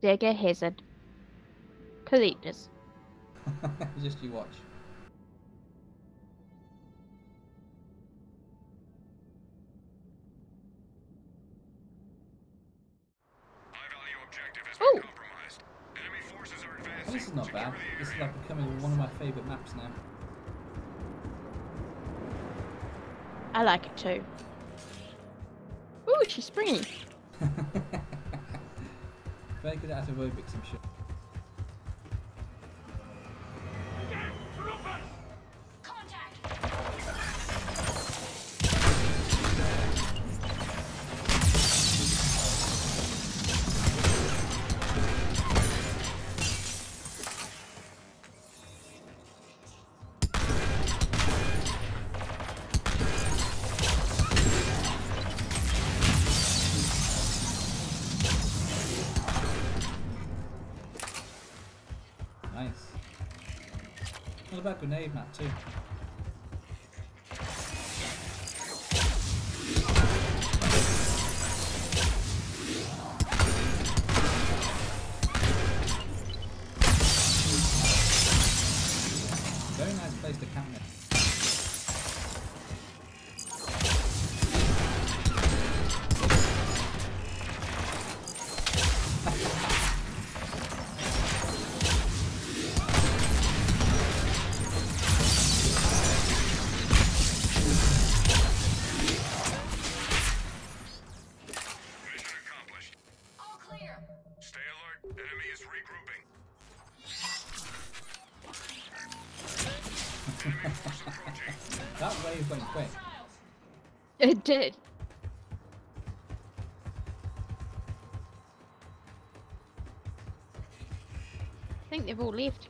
Digger Hazard. Collectors. Just you watch. High value objective has Ooh. been compromised. Enemy forces are advancing. This is not bad. This is like becoming one of my favourite maps now. I like it too. Ooh, she's springy. Very good at aerobics, I'm sure. About grenade map too? Is regrouping. Enemy force approaching. That wave went quick. It did. I think they've all left.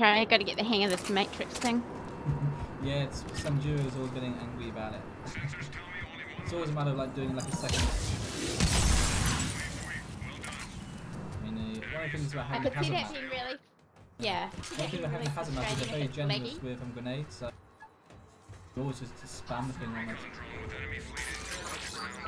Okay, I gotta get the hang of this matrix thing. Yeah, it's some is all getting angry about it. Sensors tell me only one. It's always a matter of like doing like a second. I mean, uh, one of the things about I having could see that being really. Yeah. one thing about having really hazmat is they're very generous with um, grenades, so you always just to spam the thing almost. Drone with enemy fleet intel on the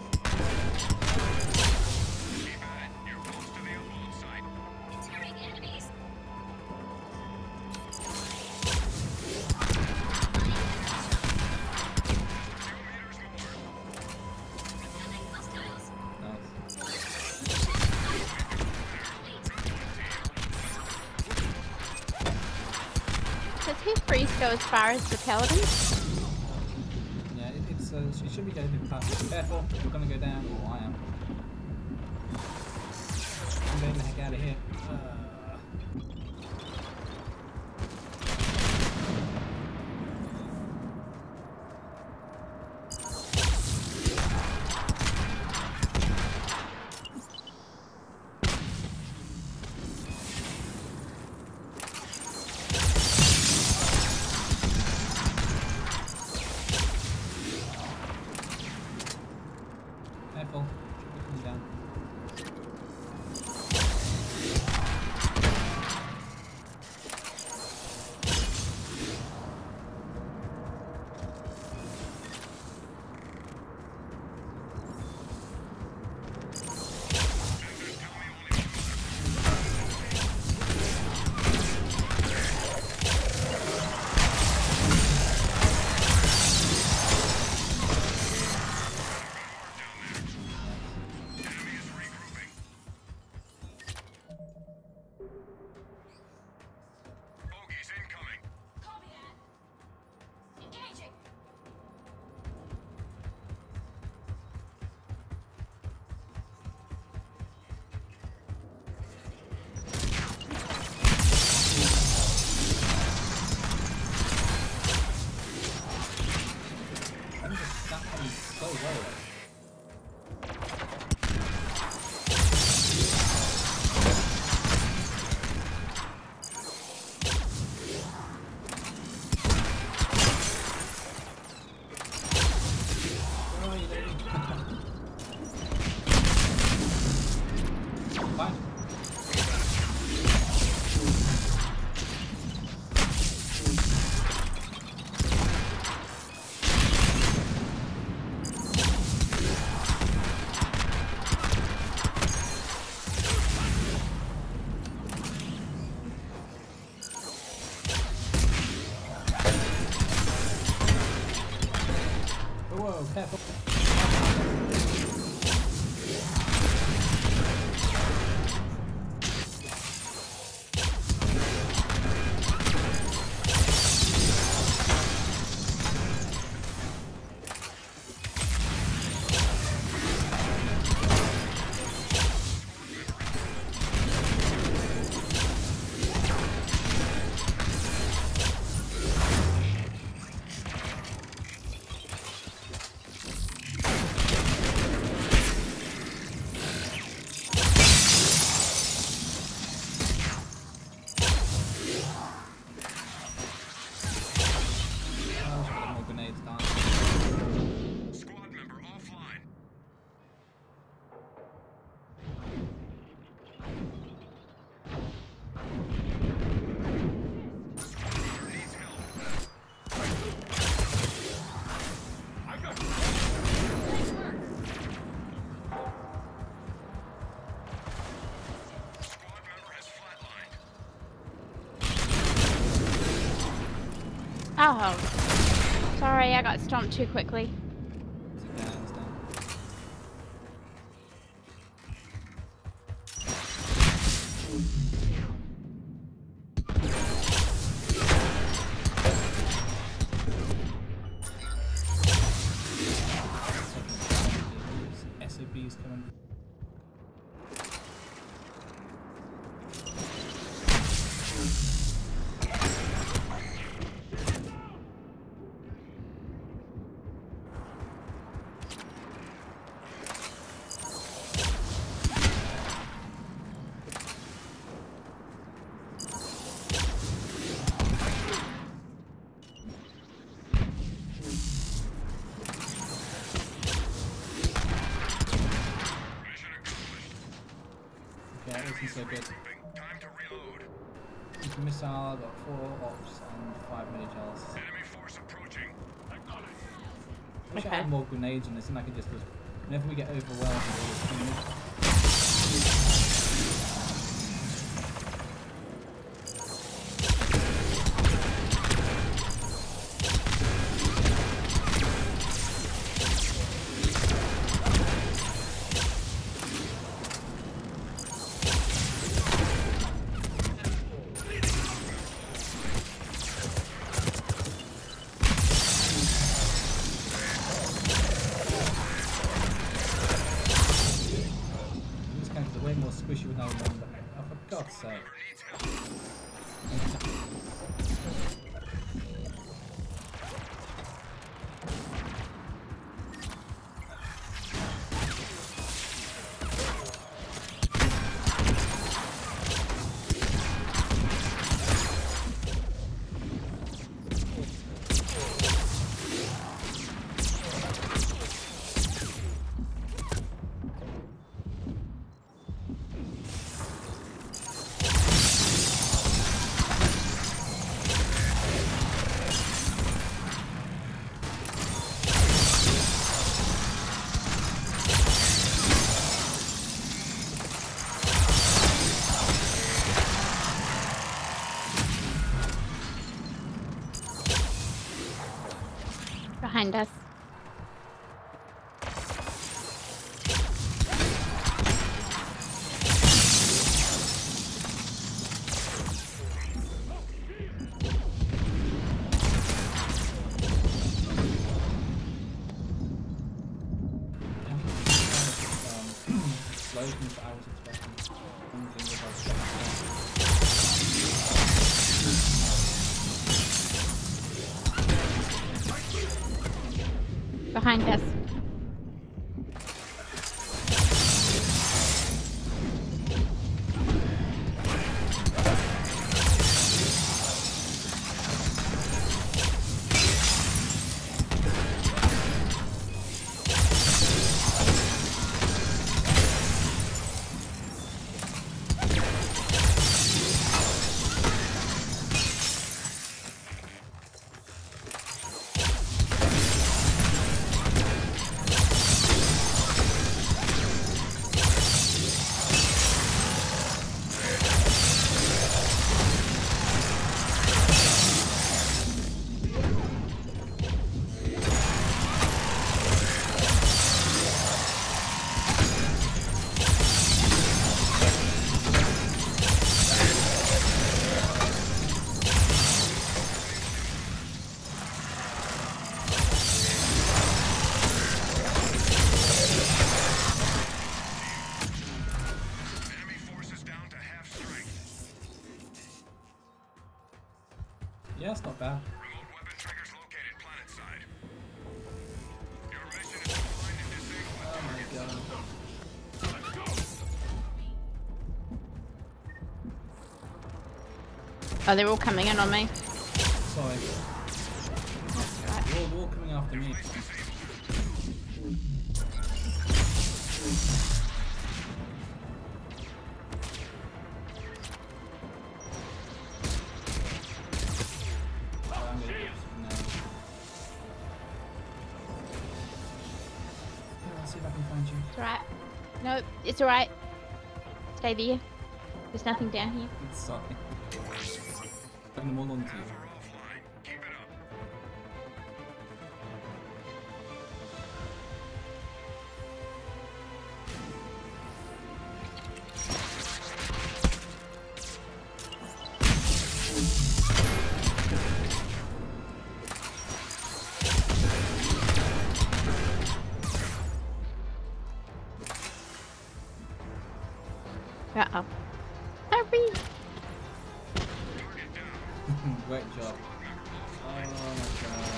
go as far as the paladins? Whoa, careful. Oh. Sorry, I got stomped too quickly. Okay, that wasn't so good. Time to reload. It's a missile, I've got four ops and five medi-gels. Enemy force approaching. Acknowledged. I wish I had more grenades on this and I could just, whenever we get overwhelmed, God's sake. behind us. Oh, they're all coming in on me. Sorry. Right. They're all, they're all coming after me. I'm gonna do something now. Yeah, I'll see if I can find you. It's alright. It's alright. Stay there. There's nothing down here. It's sorry. Bring them all onto you. We're offline. Keep it up. Uh oh. Hurry! Target down. Great job. Oh my god.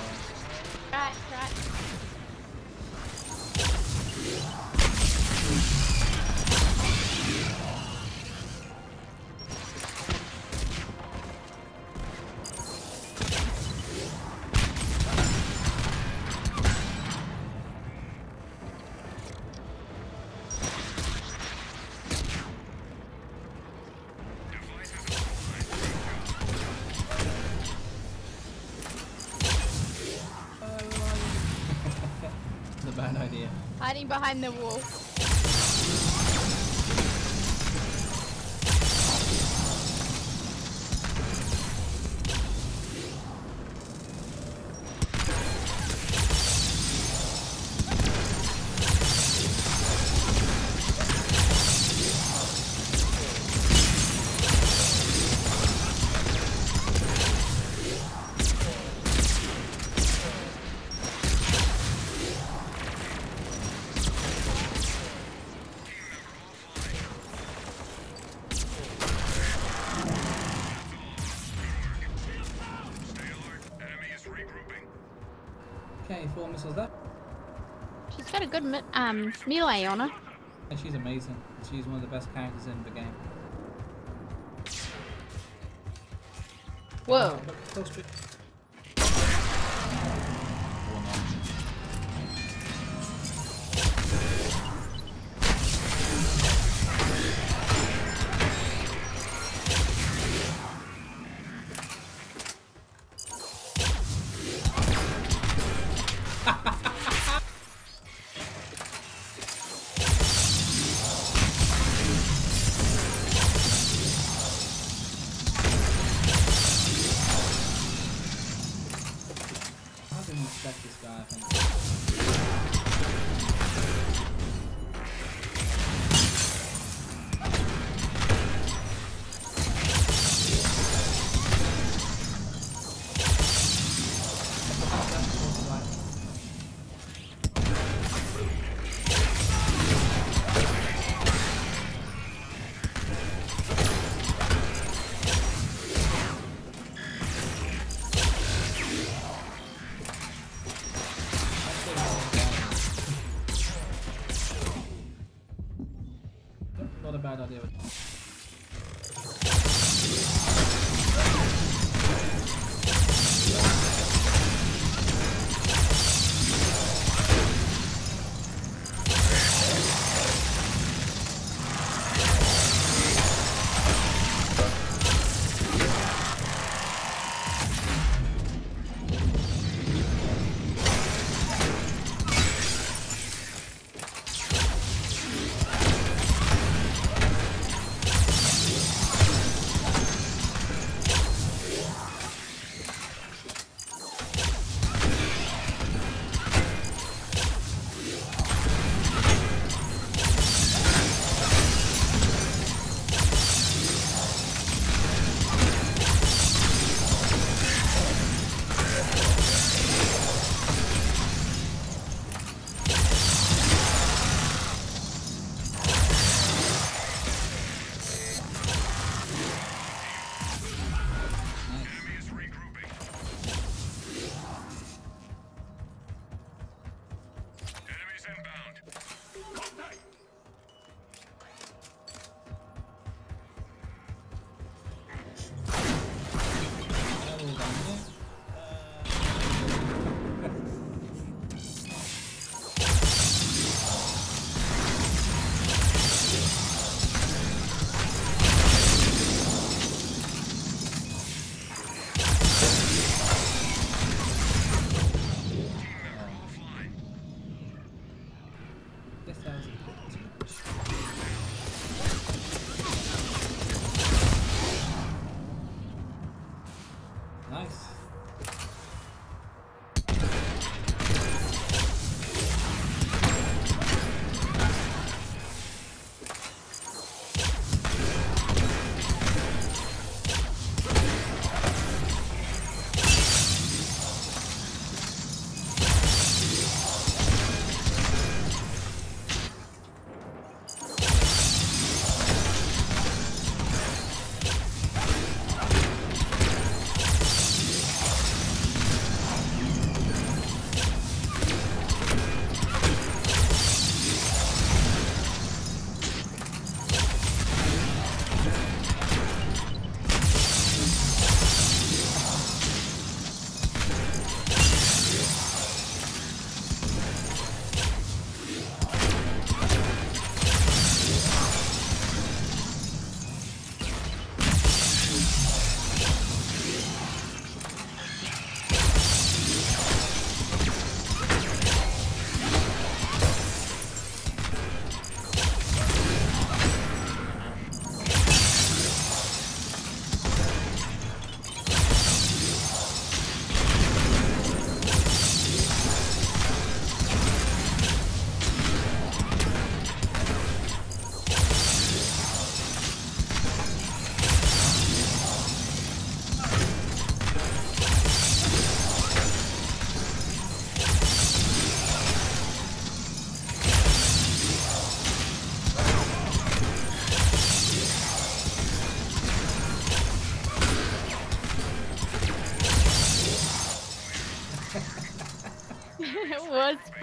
Right, right. Behind the wall. Okay, four missiles left. She's got a good mi- um melee on her. And she's amazing. She's one of the best characters in the game. Whoa.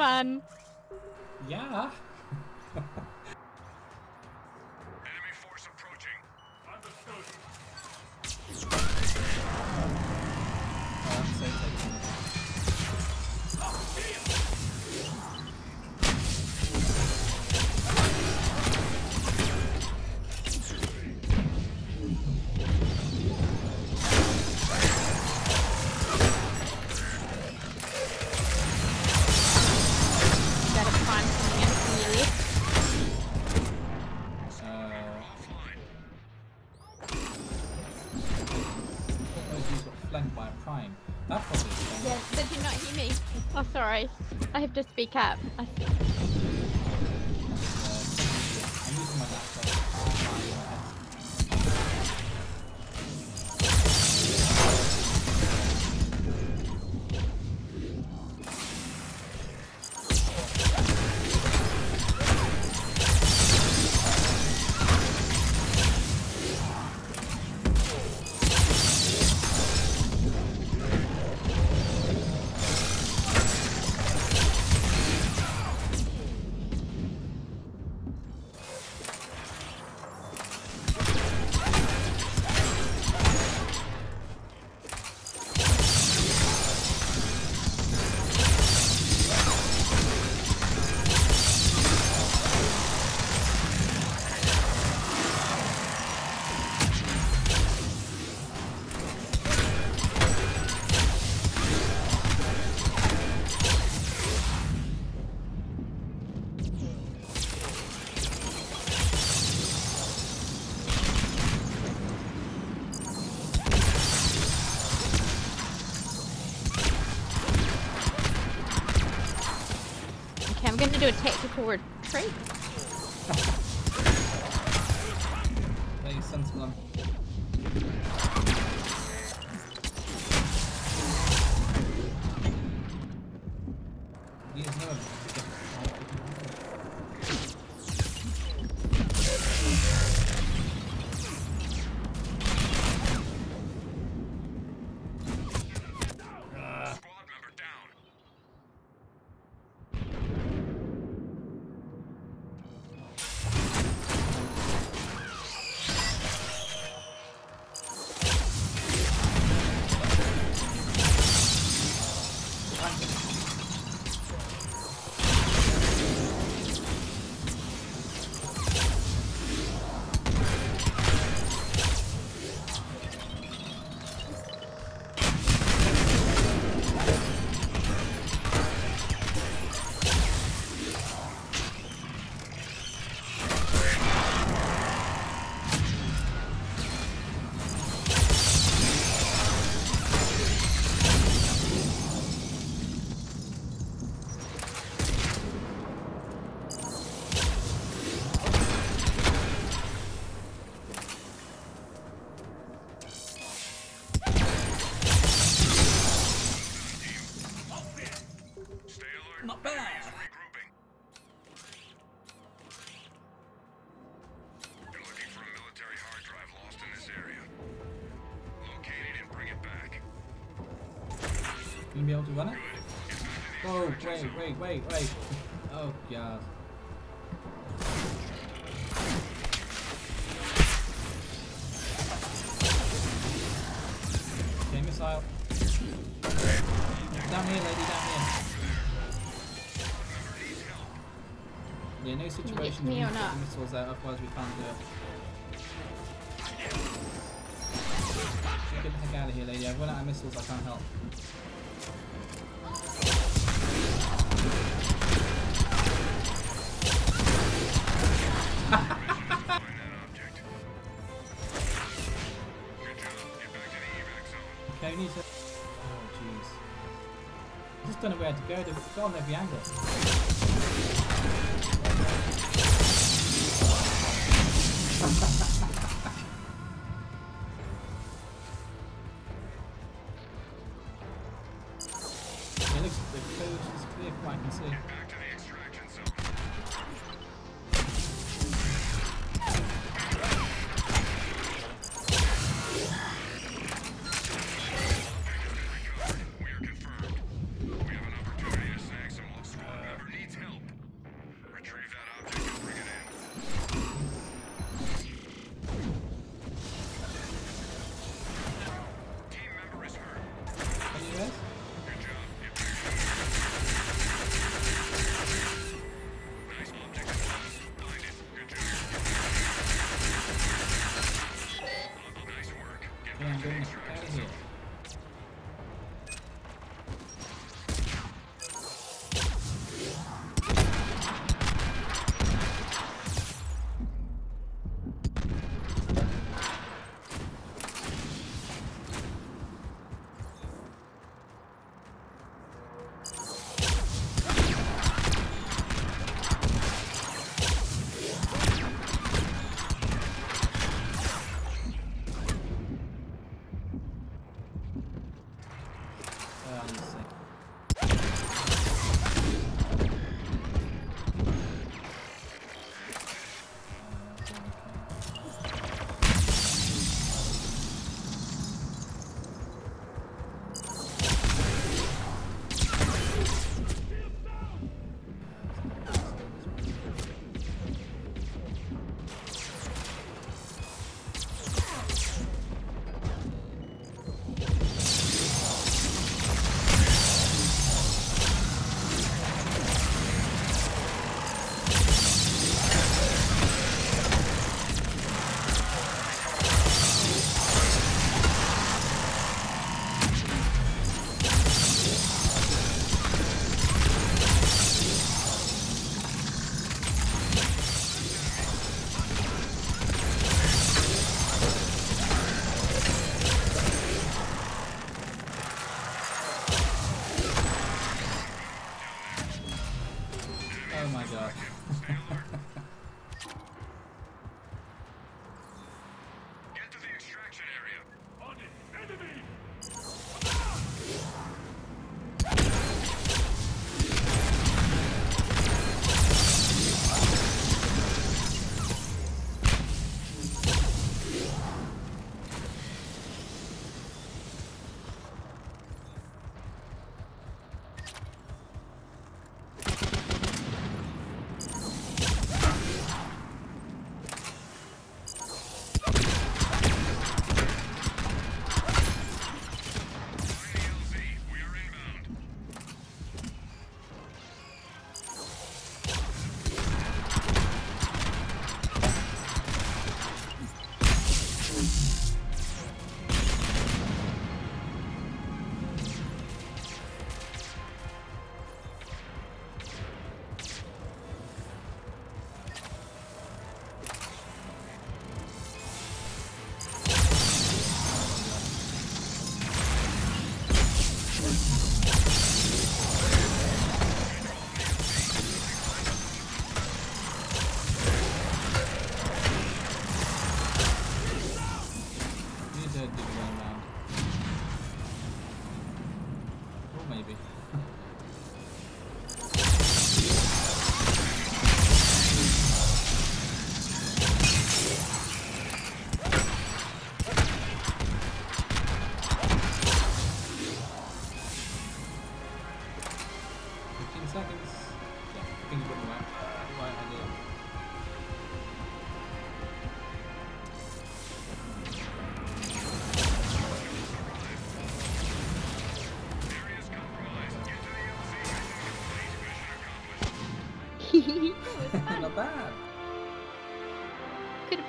Fun. Just speak up. I do a tactical wait, wait. Oh, God. Okay, missile. Down here, lady, down here. Yeah, no situation we get the missiles out, otherwise we can't do it. Get the heck out of here, lady. I've run out of missiles, I can't help okay, we need to... Oh, jeez. Just don't know where to go. They've gone every angle.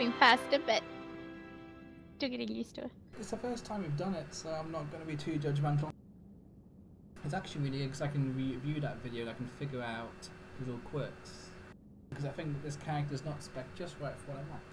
Been faster, but still getting used to it. It's the first time we've done it, so I'm not going to be too judgmental. It's actually really good because I can review that video and I can figure out little quirks. Because I think that this character's not spec just right for what I want.